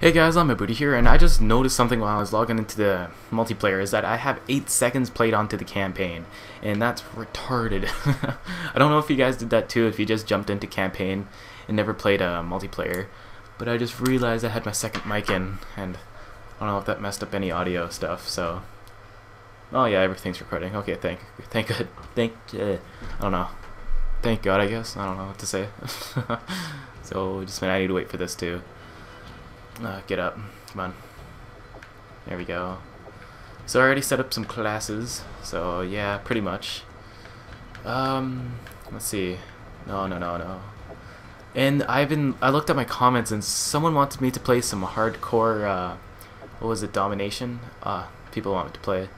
Hey guys, I'm Buddha here, and I just noticed something while I was logging into the multiplayer is that I have 8 seconds played onto the campaign, and that's retarded. I don't know if you guys did that too, if you just jumped into campaign and never played a multiplayer, but I just realized I had my second mic in, and I don't know if that messed up any audio stuff, so... Oh yeah, everything's recording. Okay, thank, thank good, thank, uh, I don't know. Thank God, I guess. I don't know what to say. so, just I need to wait for this too. Uh, get up. Come on. There we go. So I already set up some classes. So yeah, pretty much. Um, let's see. No, no, no, no. And I've been, I looked at my comments and someone wanted me to play some hardcore, uh, what was it, Domination? Uh, people want me to play,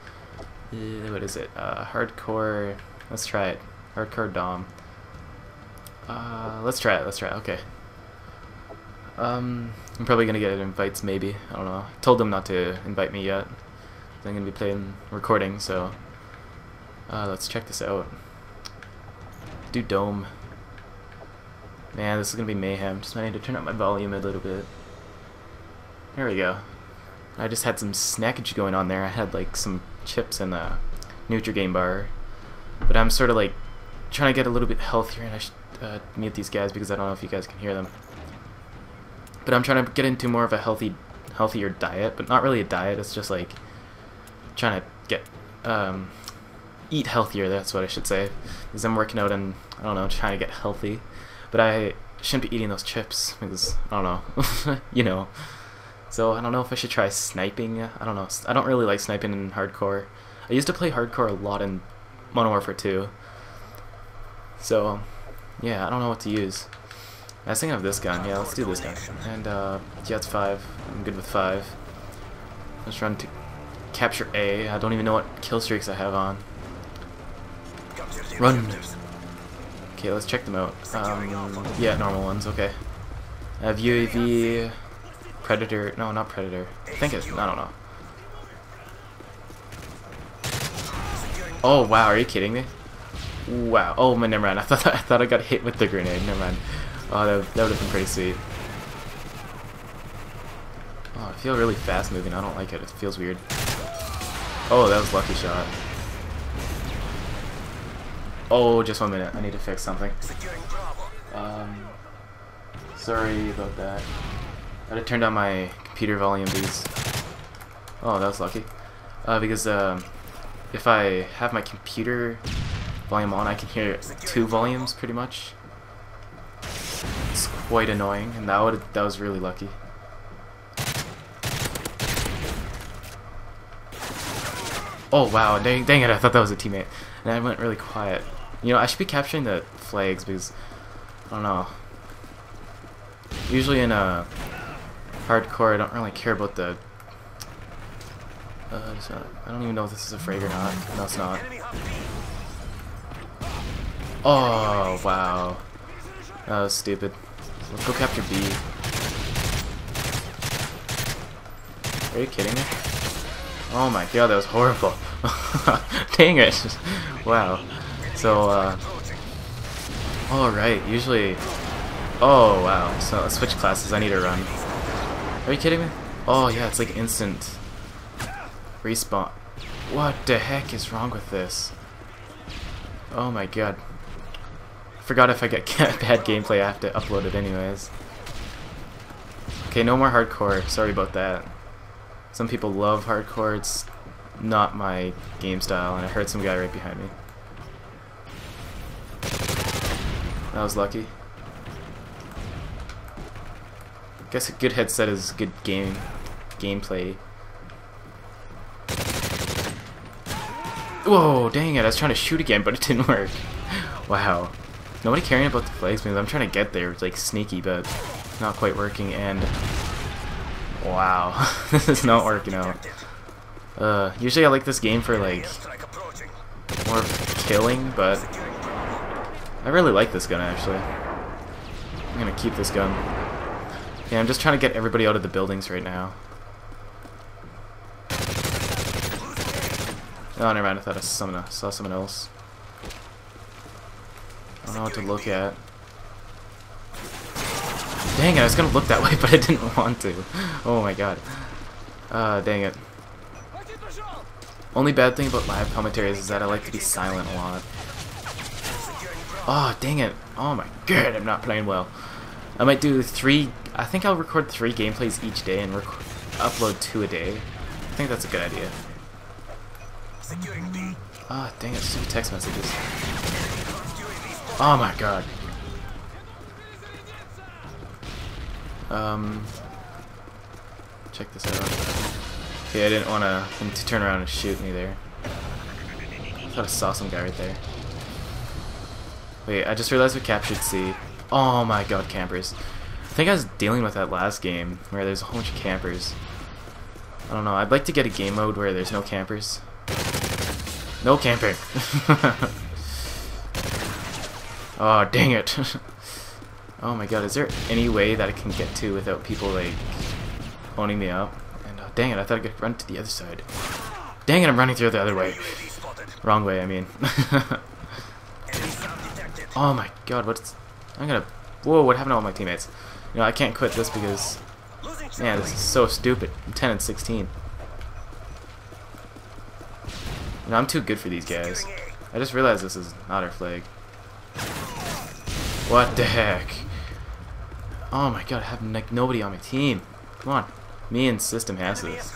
uh, what is it, uh, hardcore, let's try it, hardcore Dom. Uh, let's try it, let's try it, okay. Um, I'm probably gonna get invites, maybe. I don't know. I told them not to invite me yet. I'm gonna be playing recording, so uh, let's check this out. Do dome. Man, this is gonna be mayhem. Just might need to turn up my volume a little bit. There we go. I just had some snackage going on there. I had like some chips and a Nutri-Grain bar, but I'm sort of like trying to get a little bit healthier, and I should uh, these guys because I don't know if you guys can hear them. But I'm trying to get into more of a healthy, healthier diet, but not really a diet. It's just like trying to get um, eat healthier. That's what I should say. Because I'm working out and I don't know, trying to get healthy. But I shouldn't be eating those chips because I don't know, you know. So I don't know if I should try sniping. I don't know. I don't really like sniping in hardcore. I used to play hardcore a lot in Modern Warfare 2. So yeah, I don't know what to use. I was thinking of this gun. Yeah, let's do this gun. And, uh, yeah, it's 5. I'm good with 5. Let's run to capture A. I don't even know what kill streaks I have on. Run! Okay, let's check them out. Um, yeah, normal ones, okay. I have UAV, Predator, no, not Predator. I think it's, I don't know. Oh, wow, are you kidding me? Wow, oh, my, never mind. I thought, I thought I got hit with the grenade, never mind. Oh, that, would have been pretty sweet. Oh, I feel really fast moving. I don't like it. It feels weird. Oh, that was lucky shot. Oh, just one minute. I need to fix something. Um, sorry about that. I had to turn down my computer volume, please. Oh, that was lucky. Uh, because um, if I have my computer volume on, I can hear two volumes pretty much. It's quite annoying, and that would that was really lucky. Oh wow, dang, dang it, I thought that was a teammate. And I went really quiet. You know, I should be capturing the flags because, I don't know. Usually in a hardcore, I don't really care about the... Uh, I don't even know if this is a frag or not. No, it's not. Oh, wow. Was stupid. Let's go capture B. Are you kidding me? Oh my god, that was horrible. Dang it. wow. So, uh... Alright, usually... Oh, wow. So, switch classes. I need to run. Are you kidding me? Oh, yeah, it's like instant respawn. What the heck is wrong with this? Oh my god. Forgot if I get bad gameplay, I have to upload it anyways. Okay, no more hardcore. Sorry about that. Some people love hardcore. It's not my game style, and I heard some guy right behind me. That was lucky. Guess a good headset is good game gameplay. Whoa, dang it, I was trying to shoot again, but it didn't work. wow. Nobody caring about the flags because I'm trying to get there, it's like sneaky, but not quite working, and wow, this is not working out. Uh, usually I like this game for like more killing, but I really like this gun actually. I'm gonna keep this gun. Yeah, I'm just trying to get everybody out of the buildings right now. Oh, never mind. I thought I saw someone else. I don't know what to look at. Dang it, I was gonna look that way, but I didn't want to. Oh my god. Uh, dang it. Only bad thing about live commentaries is that I like to be silent a lot. Oh, dang it. Oh my god, I'm not playing well. I might do three, I think I'll record three gameplays each day and upload two a day. I think that's a good idea. Ah, oh, dang it, stupid text messages. Oh my god. Um, check this out. Okay, I didn't want him to turn around and shoot me there. I thought I saw some guy right there. Wait, I just realized we captured C. Oh my god, campers. I think I was dealing with that last game, where there's a whole bunch of campers. I don't know, I'd like to get a game mode where there's no campers. No camping! oh, dang it. oh my god, is there any way that I can get to without people, like, owning me up? And, uh, dang it, I thought I could run to the other side. Dang it, I'm running through the other way. Wrong way, I mean. oh my god, what's... I'm gonna... Whoa, what happened to all my teammates? You know, I can't quit this because... Man, this is so stupid. I'm 10 and 16. You know, I'm too good for these guys. I just realized this is not our flag. What the heck? Oh my god, I have like nobody on my team. Come on. Me and System has this.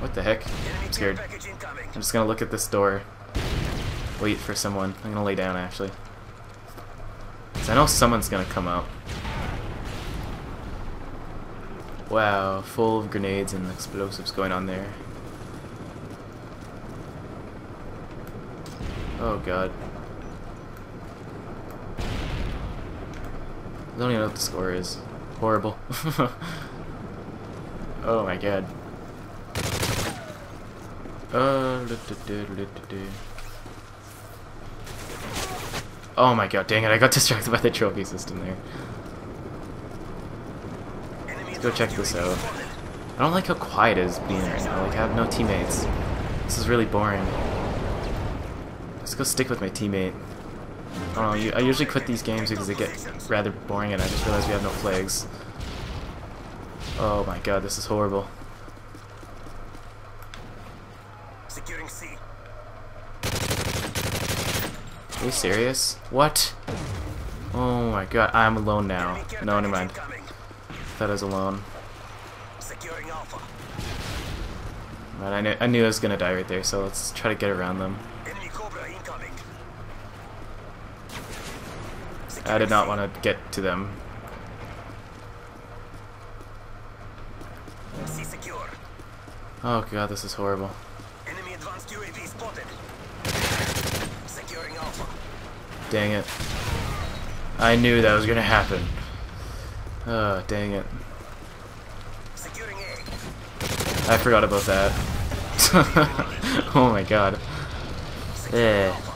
What the heck? I'm scared. I'm just gonna look at this door. Wait for someone. I'm gonna lay down actually. Cause I know someone's gonna come out. Wow, full of grenades and explosives going on there. Oh god. I don't even know what the score is. Horrible. oh my god. Oh my god, dang it, I got distracted by the trophy system there. Go check this out. I don't like how quiet it is being right now, like I have no teammates. This is really boring. Let's go stick with my teammate. I don't know, I usually quit these games because they get rather boring and I just realized we have no flags. Oh my god, this is horrible. Securing C. Are you serious? What? Oh my god, I'm alone now. No, never mind. That is alone. Securing Alpha. I knew, I knew I was gonna die right there, so let's try to get around them. I did not want to get to them. Oh god, this is horrible. Dang it. I knew that was gonna happen. Oh, dang it. I forgot about that. oh my god. Yeah. Eh.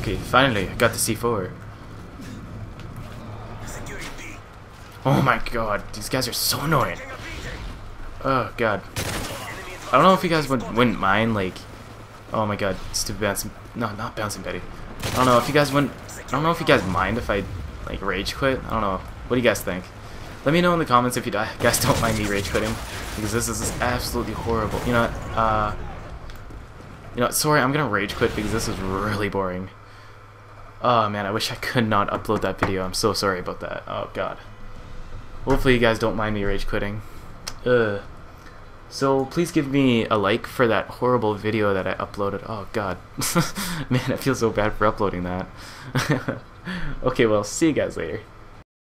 Okay, finally, I got the C4. Oh my god, these guys are so annoying. Oh god. I don't know if you guys would, wouldn't mind, like... Oh my god, stupid bouncing... No, not bouncing Betty. I don't know if you guys wouldn't... I don't know if you guys mind if I, like, rage quit. I don't know. What do you guys think? Let me know in the comments if you guys don't mind me rage quitting. Because this is absolutely horrible. You know Uh... You know sorry, I'm gonna rage quit because this is really boring. Oh man, I wish I could not upload that video. I'm so sorry about that. Oh god. Hopefully you guys don't mind me rage quitting. Ugh. So please give me a like for that horrible video that I uploaded. Oh god. Man, I feel so bad for uploading that. okay, well, see you guys later.